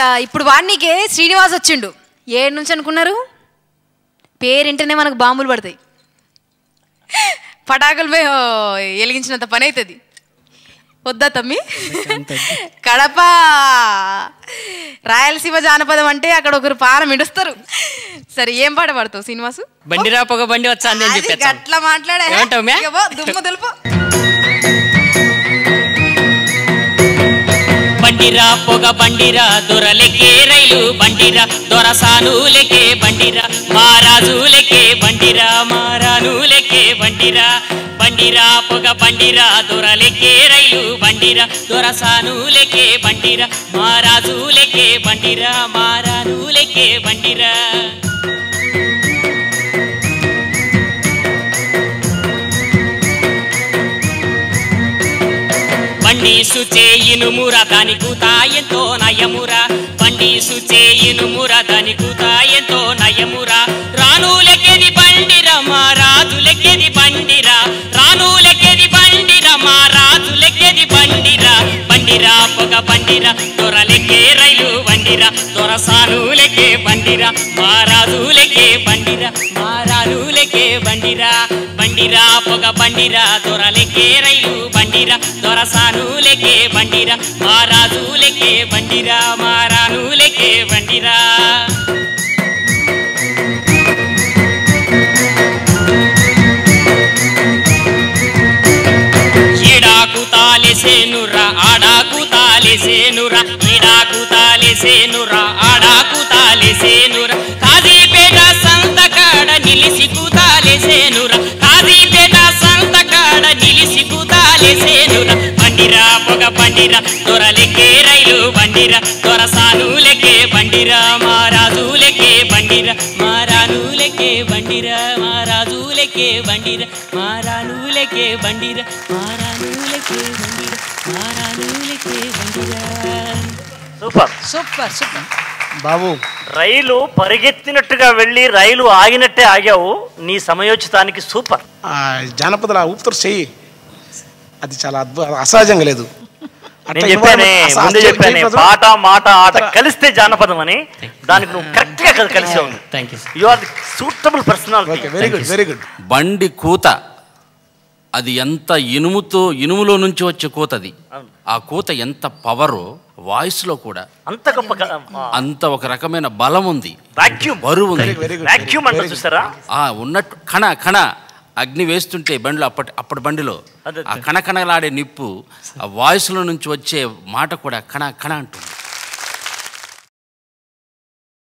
ఇక ఇప్పుడు వాడినికే శ్రీనివాస్ వచ్చిండు. ఏడు నుంచి అనుకున్నారు? పేరింటనే మనకు బాంబులు పడతాయి. పటాకులు వెలిగించినంత పని అవుతుంది వద్దా తమ్మి? కడప రాయలసీమ జానపదం అంటే అక్కడ ఒకరు పారం ఇడుస్తారు సరే ఏం పాట పాడతావు శ్రీనివాసు? బండిరా పొగ బండి వచ్చా గట్ల మాట్లాడా. దుమ్ము దులుపు. బండిరా పొగ బండిరా దొరలెక్కే రైలు బండిరా దొరసానులకే బండిరా మహారాజులెక్కే బండిరా మారానులెక్కే బండిరా బండిరా పొగ బండిరా దొరలెక్కే రైలు బండిరా దొరసానులకే బండిరా మహారాజులెక్కే బండిరా బండి సుచే ఇనుముర దాని కూత ఎంతో నయమురా. బండి సుచే ఇనుముర దాని కూత ఎంతో నయమురా. రానులెక్కేది పండిరమా మా పండిరా. బండిరా రానులెక్కేది బండిరా మా రాజులెక్కేది పొగ పండిరా దొరలకే రైలు వండిరా దొరసానులెక్కే బండిరా మా రాజులెక్కే బండిరా మా బండిరా బండిరా పొగ బండిరా దొరలకే రైలు బండిరా బండిరా మా రాజులెక్కే బండిరా మా రానులెక్కే బండిరా. ఈడాకు తాలేసేనురా ఆడాకు తాలేసేనురా ఈడాకు తాలేసేనురా ఆడాకు తాలేసేనురా. కాజీపేట సంత కాడ నిలిసి కూతాలేసేనురా కాజీపేట సంత కాడ నిలిసి కూతాలేసేనురా పొగ బండిరా దొరలెక్కే రైలు బండిరా దొరసానులెక్కే బండిరా మారాజులెక్కే బండిరా మారానులెక్కే బండిరా మారాజులెక్కే బండిరా మారానులెక్కే బండిరా మారానులెక్కే బండిరా మారానులెక్కే బండిరా. సూపర్. Super super. బాబు. రైలు పరిగెత్తినట్టుగా వెళ్ళి రైలు ఆగినట్టే ఆగావు. నీ సమయోచితానికి సూపర్. ఆ జానపదాల ఊపుతారు చెయ్యి. అది చాలా అద్భుత అసహజంగా లేదు. పాట మాట ఆట కలిస్తే జానపదం అని దానికి నువ్వు కరెక్ట్గా కలిసి ఉంది thank you you are suitable personality okay very good very good బండి కూత అది ఎంత ఇనుముతో ఇనుములో నుంచి వచ్చే కూత అది. ఆ కూత ఎంత పవరో వాయిస్లో కూడా అంత గొప్ప అంత ఒక రకమైన బలం ఉంది. వాక్యూమ్ బరువు ఉంది. వాక్యూమ్ అంట చూసారా? ఆ ఉన్నట్టు కణ కణ. అగ్ని వేస్తుంటే బండిలో అప్పటి అప్పటి బండిలో. ఆ కణకణలాడే నిప్పు ఆ వాయిస్లో నుంచి వచ్చే మాట కూడా కణ కణ అంటుంది